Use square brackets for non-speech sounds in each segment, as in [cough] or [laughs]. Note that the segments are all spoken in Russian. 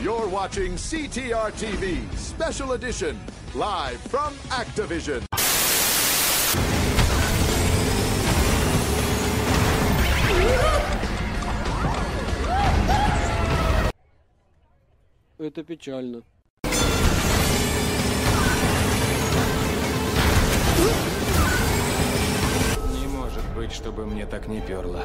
You're watching CTR TV Special Edition, live from Activision. Это печально. Не может быть, чтобы мне так не перло.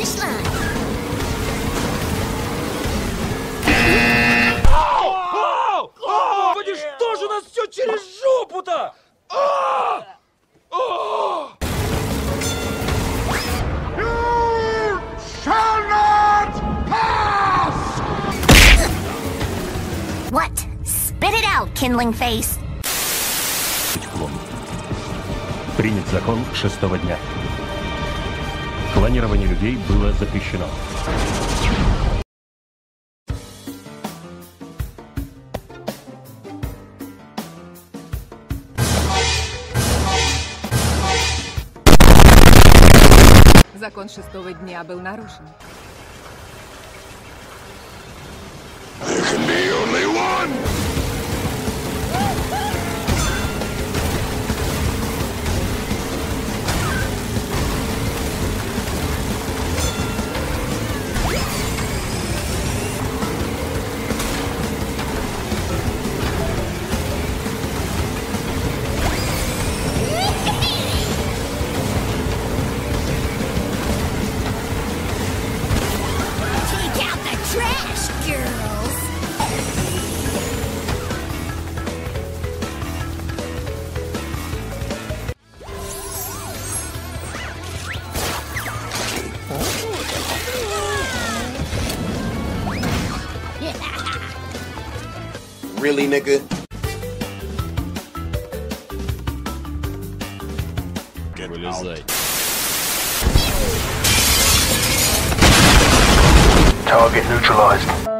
Finish line. Что же у нас все через жопу-то? What? Spit it out, kindling face. Принят закон шестого дня. Клонирование людей было запрещено. Закон шестого дня был нарушен. really, nigga? Get what out. Is Target neutralized.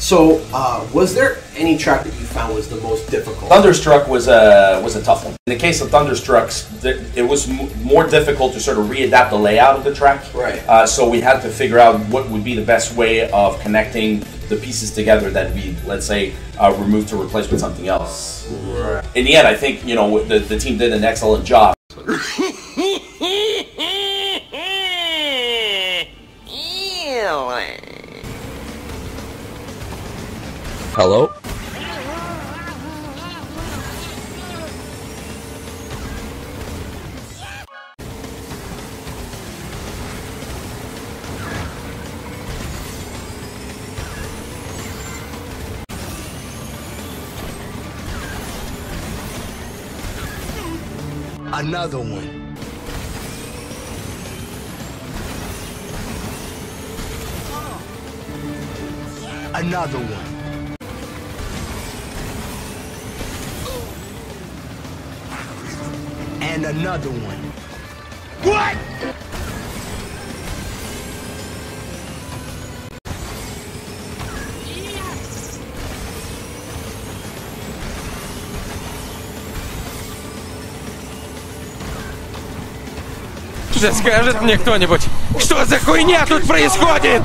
So, uh, was there any track that you found was the most difficult? Thunderstruck was a was a tough one. In the case of Thunderstrucks, th- it was m- more difficult to sort of readapt the layout of the track. Right. Uh, so we had to figure out what would be the best way of connecting the pieces together that we, let's say, uh, removed to replace with something else. Right. In the end, I think you know the, the team did an excellent job. [laughs] Hello? Another one. another one. And another one. What? Да скажет мне кто-нибудь, что за хуйня тут происходит?